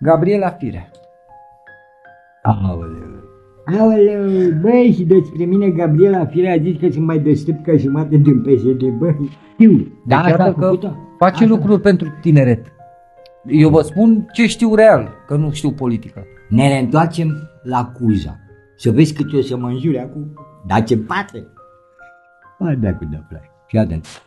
Gabriela Firea. Aoleu. Aoleu, băi, și deci despre mine Gabriela Firea a zis că sunt mai deștept ca jumate din PSD, băi, știu. Da, deci asta că face Asta. lucruri pentru tineret. Eu vă spun ce știu real, că nu știu politică. Ne reîntoarcem la Cuza. Să vezi cât o să mă înjure acum. Dar ce bate! Ba, de cu de Fii atent.